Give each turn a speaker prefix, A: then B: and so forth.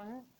A: कहाँ है